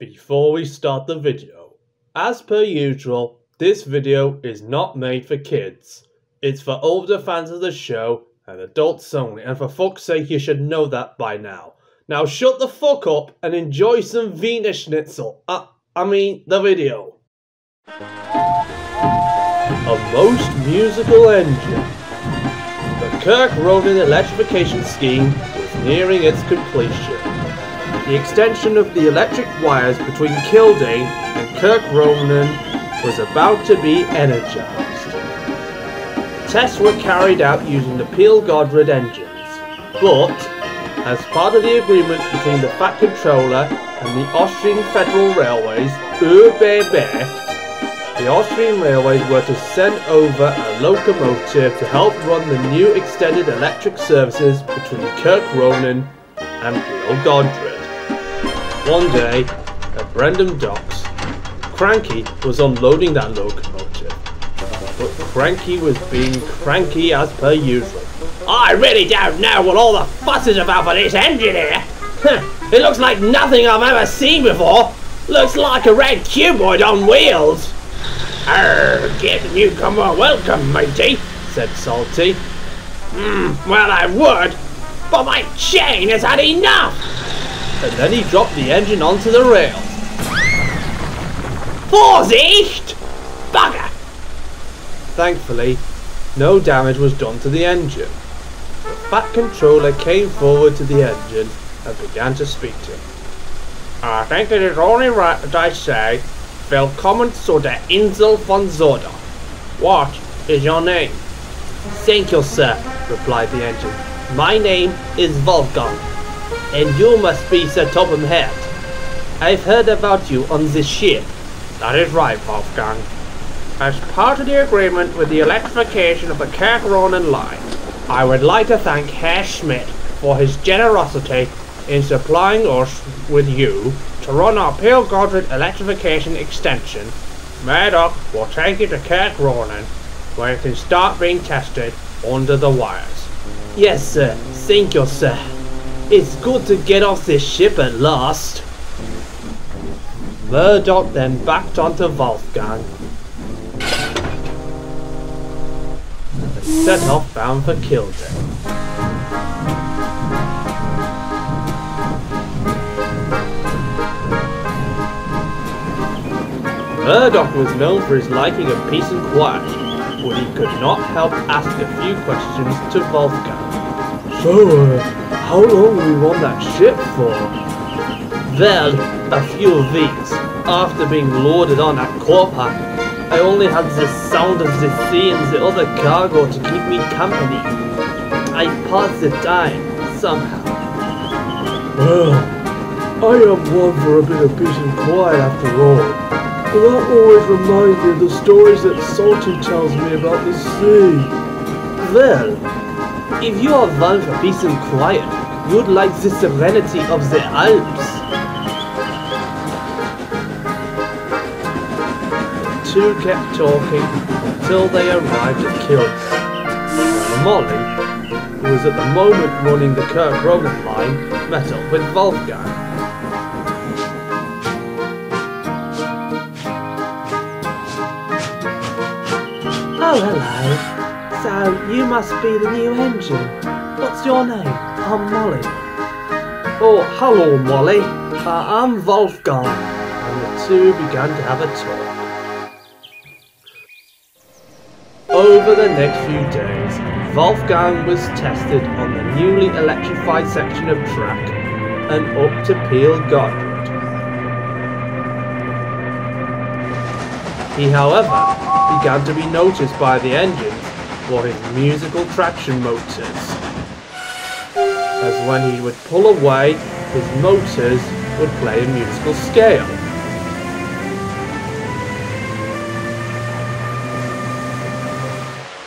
Before we start the video, as per usual, this video is not made for kids. It's for older fans of the show and adults only, and for fuck's sake, you should know that by now. Now shut the fuck up and enjoy some Wiener Schnitzel. Uh, I mean, the video. A most musical engine. The Kirk Ronan electrification scheme was nearing its completion. The extension of the electric wires between Kildare and Kirk Ronan was about to be energized. Tests were carried out using the Peel Godred engines, but as part of the agreement between the Fat Controller and the Austrian Federal Railways, ÖBB, the Austrian Railways were to send over a locomotive to help run the new extended electric services between Kirk Ronan and Peel Godred. One day, at Brendam Docks, Cranky was unloading that locomotive. But Cranky was being cranky as per usual. I really don't know what all the fuss is about for this engine here. it looks like nothing I've ever seen before. Looks like a red cuboid on wheels. Arr, give the newcomer a welcome, matey, said Salty. Hmm, well I would, but my chain has had enough. And then he dropped the engine onto the rail. Vorsicht! Bugger! Thankfully, no damage was done to the engine. The Fat Controller came forward to the engine and began to speak to him. I think it is only right that I say, Willkommen zu der Insel von Zoda. What is your name? Thank you, sir, replied the engine. My name is Wolfgang, and you must be Sir Topham Hatt. I've heard about you on this ship. That is right, Wolfgang. As part of the agreement with the electrification of the Kirk Ronan line, I would like to thank Herr Schmidt for his generosity in supplying us with you to run our Peel Godred electrification extension. Murdoch will take you to Kirk Ronan, where it can start being tested under the wires. Yes, sir. Thank you, sir. It's good to get off this ship at last. Murdoch then backed onto Wolfgang and set off bound for Kildare. Murdoch was known for his liking of peace and quiet, but he could not help ask a few questions to Wolfgang. So, uh, how long were you on that ship for? Well, a few weeks. After being loaded on at Koper, I only had the sound of the sea and the other cargo to keep me company. I passed the time, somehow. Well, I am one for a bit of peace and quiet after all. But that always reminds me of the stories that Salty tells me about the sea. Well, if you are one for peace and quiet, you'd like the serenity of the Alps. Two kept talking until they arrived at Kills. Molly, who was at the moment running the Kirk Ronan line, met up with Wolfgang. Oh, hello. So, you must be the new engine. What's your name? I'm Molly. Oh, hello, Molly. I'm Wolfgang. And the two began to have a talk. Over the next few days, Wolfgang was tested on the newly electrified section of track and up to Peel Godred. He, however, began to be noticed by the engines for his musical traction motors. As when he would pull away, his motors would play a musical scale.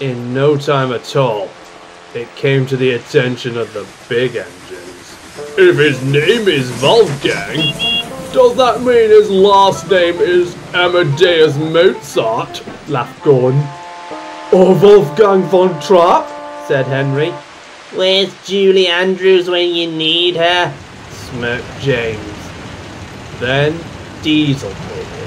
In no time at all, it came to the attention of the big engines. If his name is Wolfgang, does that mean his last name is Amadeus Mozart? laughed Gordon. Or Wolfgang von Trapp? said Henry. Where's Julie Andrews when you need her? smirked James. Then Diesel came in.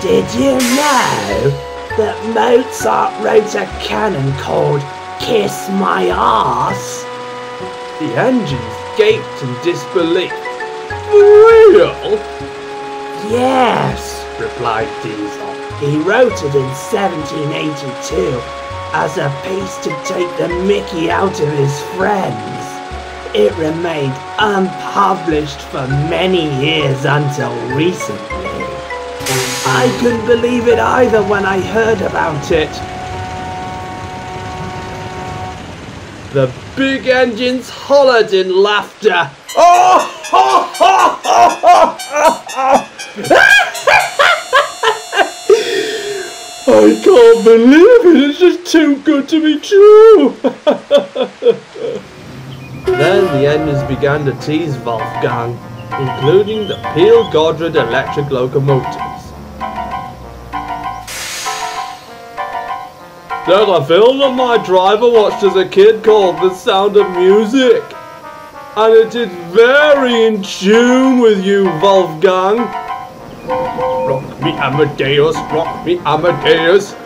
Did you know that Mozart wrote a canon called Kiss My Ass? The engines gaped in disbelief. Real? Yes, replied Diesel. he wrote it in 1782 as a piece to take the mickey out of his friends. It remained unpublished for many years until recently. I couldn't believe it either when I heard about it. The big engines hollered in laughter. Oh! I can't believe. It's just too good to be true. then the engines began to tease Wolfgang, including the Peel Godred electric locomotives. There's a film that my driver watched as a kid called The Sound of Music. And it is very in tune with you, Wolfgang. Rock me Amadeus, rock me Amadeus.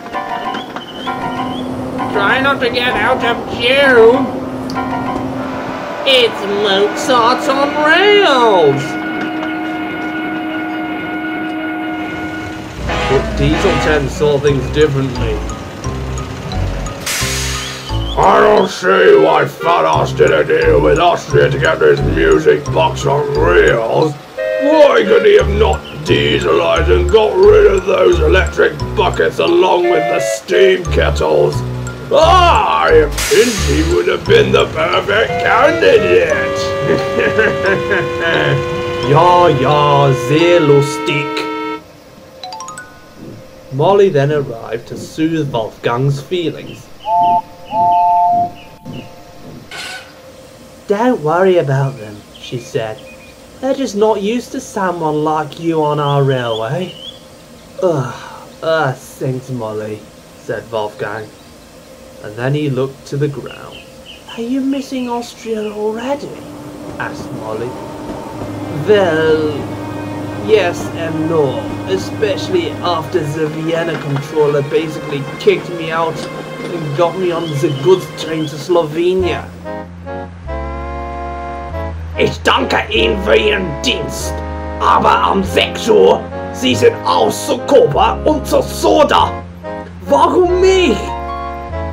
Try not to get out of tune. It's Mozart on rails. But Diesel 10 saw things differently. I don't see why Fados did a deal with Austria to get this music box on reels. Why could he have not dieselized and got rid of those electric buckets along with the steam kettles? Ah, I think he would have been the perfect candidate. ja, sehr lustig. Molly then arrived to soothe Wolfgang's feelings. Don't worry about them, she said. They're just not used to someone like you on our railway. Ugh, ah, thanks, Molly, said Wolfgang. And then he looked to the ground. Are you missing Austria already? asked Molly. Well, yes and no, especially after the Vienna controller basically kicked me out and got me on the goods train to Slovenia. Ich danke Ihnen für Ihren Dienst, aber am 6 Uhr, Sie sind aus zu Koper und zu Sodor. Warum mich?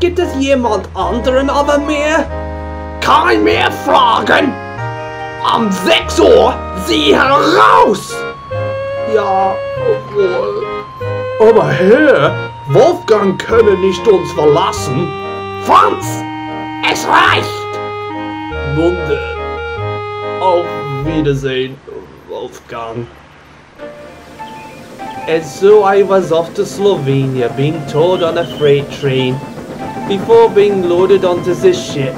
Gibt es jemand anderen aber mehr? Kein mehr Fragen! Am 6 Uhr, Sie heraus! Ja, obwohl. Aber Herr, Wolfgang könne nicht uns verlassen. Franz, es reicht! Munde. Auf Wiedersehen, Wolfgang. And so I was off to Slovenia, being towed on a freight train, before being loaded onto this ship.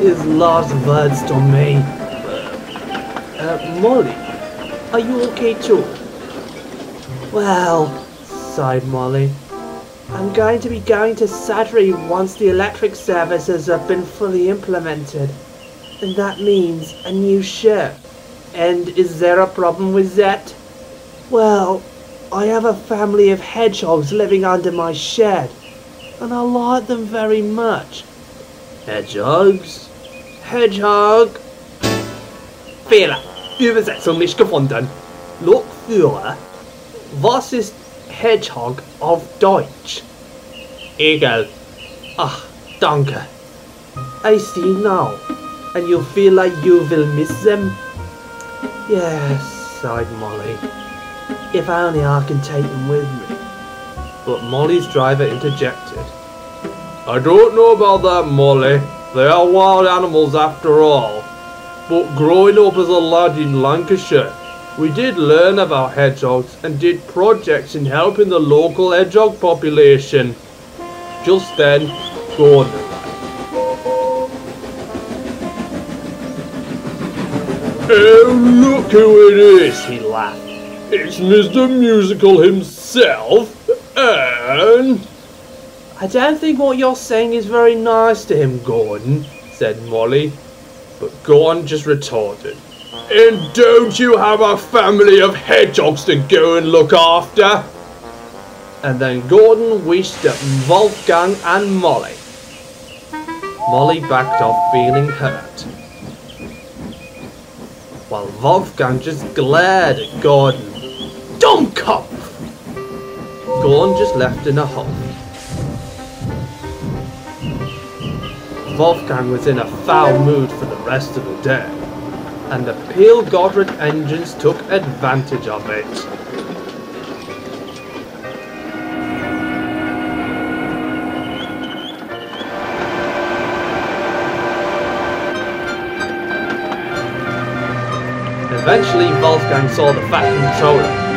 His last words to me. Uh, Molly, are you okay too? Well, sighed Molly, I'm going to be going to Suddery once the electric services have been fully implemented. And that means a new ship. And is there a problem with that? Well, I have a family of hedgehogs living under my shed, and I like them very much. Hedgehogs? Hedgehog! Fehler. Übersetzung nicht gefunden. Lokführer. Was ist Hedgehog auf Deutsch? Egal. Ach, danke. I see now. And you feel like you will miss them? Yes, sighed Molly. If only I can take them with me. But Molly's driver interjected. I don't know about that, Molly. They are wild animals after all. But growing up as a lad in Lancashire, we did learn about hedgehogs and did projects in helping the local hedgehog population. Just then, Gordon Oh, look who it is, he laughed. It's Mr. Musical himself, I don't think what you're saying is very nice to him, Gordon, said Molly. But Gordon just retorted, And don't you have a family of hedgehogs to go and look after? And then Gordon wished at Wolfgang and Molly. Molly backed off feeling hurt. While Wolfgang just glared at Gordon. Dummkopf! Gordon just left in a huff. Wolfgang was in a foul mood for the rest of the day, and the Peel Godred engines took advantage of it. Eventually, Wolfgang saw the Fat Controller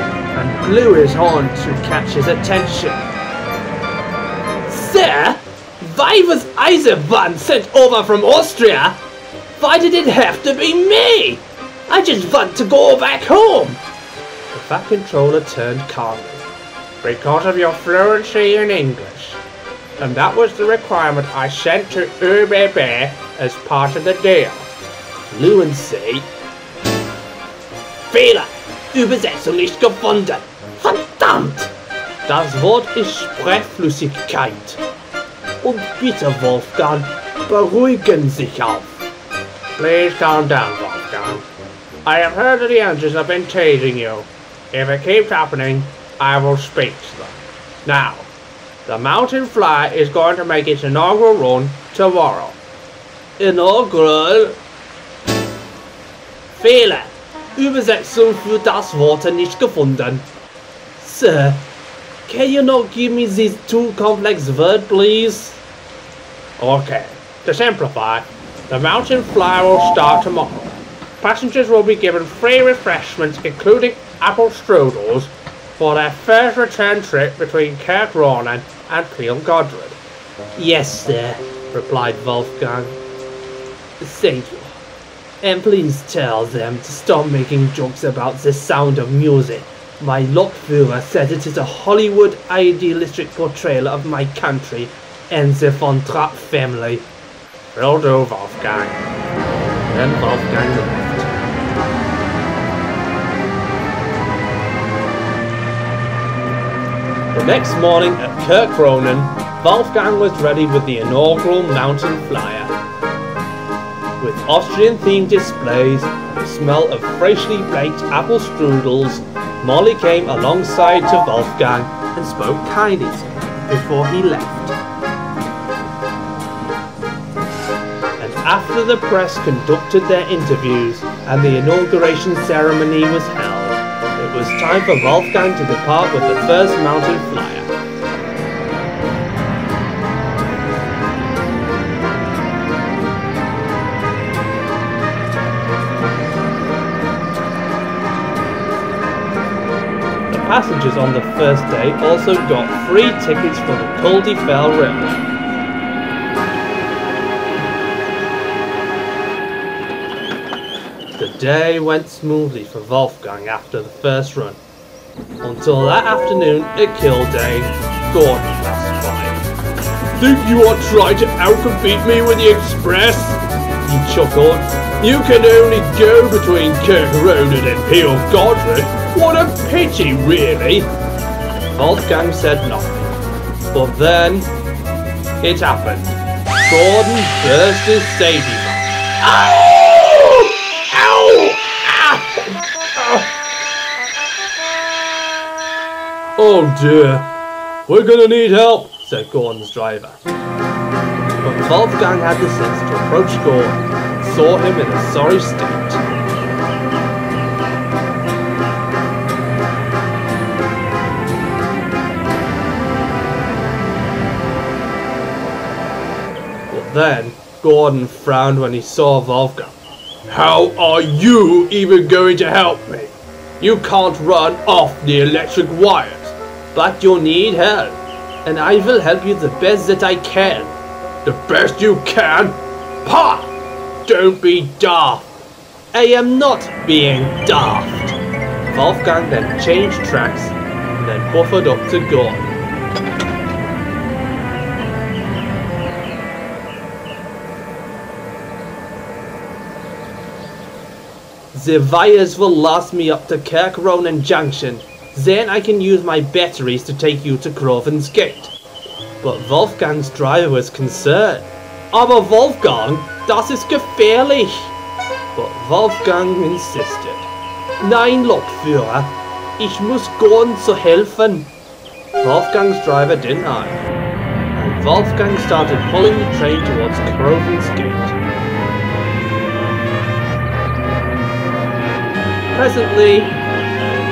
blew his horn to catch his attention. Sir, why was Eisenbahn sent over from Austria? Why did it have to be me? I just want to go back home. The Fat Controller turned calmly. Because of your fluency in English. And that was the requirement I sent to ÖBB as part of the deal. Fluency? Fehler! Übersetzung nicht gefunden! Verdammt! Das Wort ist Sprechflüssigkeit. Und bitte, Wolfgang, beruhigen sich auf. Please calm down, Wolfgang. I have heard that the engines have been teasing you. If it keeps happening, I will speak to them. Now, the Mountain Fly is going to make its inaugural run tomorrow. Inaugural? Fehler. Übersetzung für das Wort nicht gefunden. Sir, can you not give me these two complex words, please? Okay, to simplify, the Mountain Flyer will start tomorrow. Passengers will be given free refreshments, including apple strudels, for their first return trip between Kirk Ronan and Peel Godred. Yes, sir, replied Wolfgang. Thank you. And please tell them to stop making jokes about the sound of music. My Lokführer said it is a Hollywood idealistic portrayal of my country and the von Trapp family. Will do, Wolfgang. Then Wolfgang left. The next morning at Kirkronan, Wolfgang was ready with the inaugural mountain flyer. With Austrian-themed displays, the smell of freshly baked apple strudels, Molly came alongside to Wolfgang and spoke kindly to him before he left. And after the press conducted their interviews and the inauguration ceremony was held, it was time for Wolfgang to depart with the first mountain flyer. Passengers on the first day also got free tickets for the Culdee Fell Railway. The day went smoothly for Wolfgang after the first run. Until that afternoon at Kildare, Gordon passed by. Think you are trying to outcompete me with the Express? He chuckled. You can only go between Kirkronan and Peel Godred. What a pity, really. Wolfgang said nothing. But then, it happened. Gordon burst his safety. Ow! Ow! Oh dear, we're gonna need help, said Gordon's driver. But Wolfgang had the sense to approach Gordon saw him in a sorry state. Then, Gordon frowned when he saw Wolfgang. How are you even going to help me? You can't run off the electric wires, but you need help, and I will help you the best that I can. The best you can? Pa! Don't be daft. I am not being daft. Wolfgang then changed tracks and then buffered up to Gordon. The wires will last me up to Kirk Ronan Junction. Then I can use my batteries to take you to Crovan's Gate. But Wolfgang's driver was concerned. Aber Wolfgang, das ist gefährlich. But Wolfgang insisted. Nein, Lokführer, ich muss gehen zu helfen. Wolfgang's driver denied, and Wolfgang started pulling the train towards Crovan's Gate. Presently,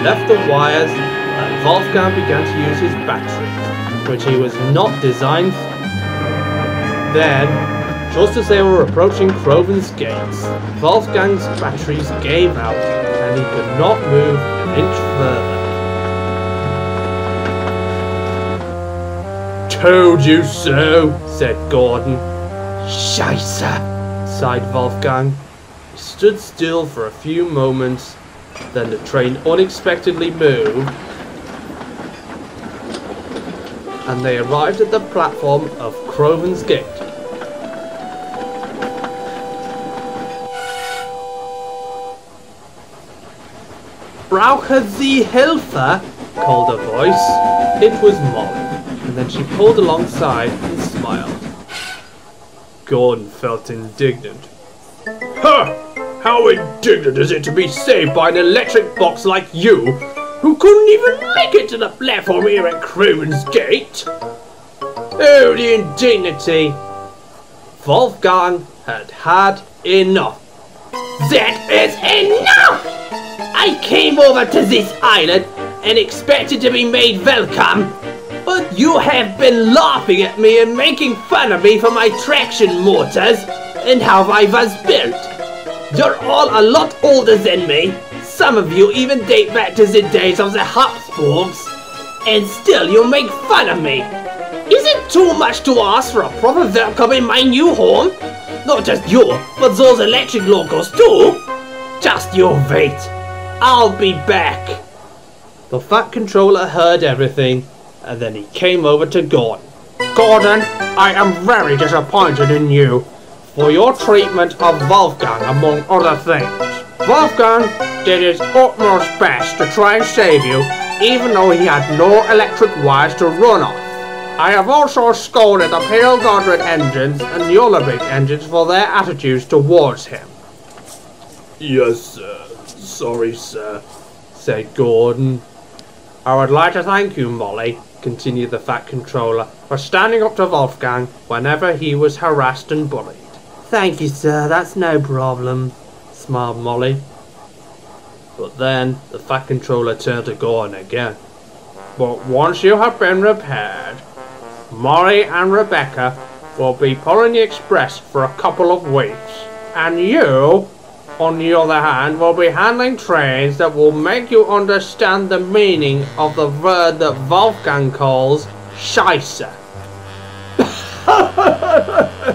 left the wires, and Wolfgang began to use his battery, which he was not designed for. Then, just as they were approaching Crovan's gates, Wolfgang's batteries gave out, and he could not move an inch further. Told you so, said Gordon. Scheiße! sighed Wolfgang. He stood still for a few moments, then the train unexpectedly moved, and they arrived at the platform of Crovan's Gate. Brauchen Sie Hilfe? called a voice. It was Molly, and then she pulled alongside and smiled. Gordon felt indignant. Huh! How indignant is it to be saved by an electric box like you, who couldn't even make it to the platform here at Crovan's Gate? Oh, the indignity! Wolfgang had had enough. That is enough! I came over to this island and expected to be made welcome, but you have been laughing at me and making fun of me for my traction motors and how I was built. You're all a lot older than me. Some of you even date back to the days of the Habsburgs. And still you make fun of me. Is it too much to ask for a proper welcome in my new home? Not just you, but those electric locals too. Just you wait. I'll be back. The Fat Controller heard everything, and then he came over to Gordon. Gordon, I am very disappointed in you for your treatment of Wolfgang, among other things. Wolfgang did his utmost best to try and save you, even though he had no electric wires to run off. I have also scolded the Peel Godred engines and the other big engines for their attitudes towards him. Yes, sir. Sorry, sir, said Gordon. I would like to thank you, Molly, continued the Fat Controller, for standing up to Wolfgang whenever he was harassed and bullied. Thank you, sir, that's no problem, smiled Molly. But then the Fat Controller turned to Gordon again. But once you have been repaired, Molly and Rebecca will be pulling the express for a couple of weeks. And you, on the other hand, will be handling trains that will make you understand the meaning of the word that Wolfgang calls Scheisse.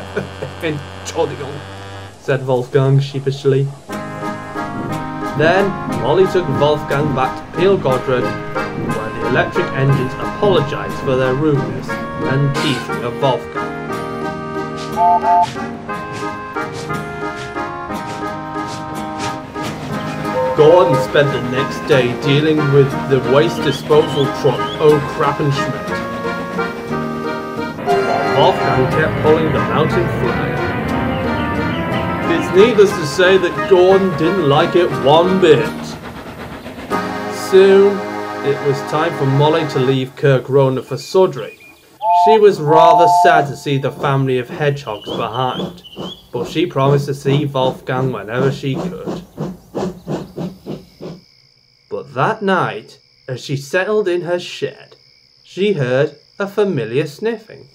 Entschuldigung, said Wolfgang sheepishly. Then Molly took Wolfgang back to Peel Godred, electric engines apologized for their rudeness and teasing of Wolfgang. Gordon spent the next day dealing with the waste disposal truck oh O'Krappenschmidt. Wolfgang kept pulling the mountain flyer. It's needless to say that Gordon didn't like it one bit. Soon, it was time for Molly to leave Kirkronan for Suddery. She was rather sad to see the family of hedgehogs behind, but she promised to see Wolfgang whenever she could. But that night, as she settled in her shed, she heard a familiar sniffing.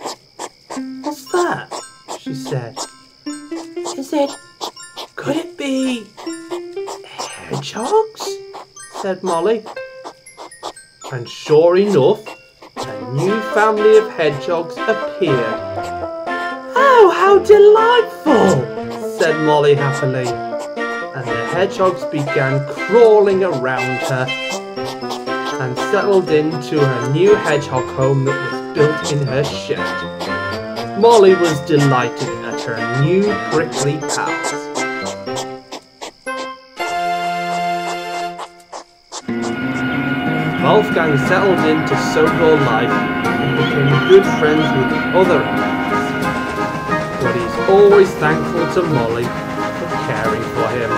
What's that? she said. Is it. Could it be. hedgehogs? said Molly. And sure enough, a new family of hedgehogs appeared. Oh, how delightful! said Molly happily and the hedgehogs began crawling around her and settled into her new hedgehog home that was built in her shed. Molly was delighted at her new prickly pals. Wolfgang settled into so-called life and became good friends with other actors. But he's always thankful to Molly for caring for him.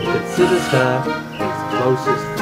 He considers her his closest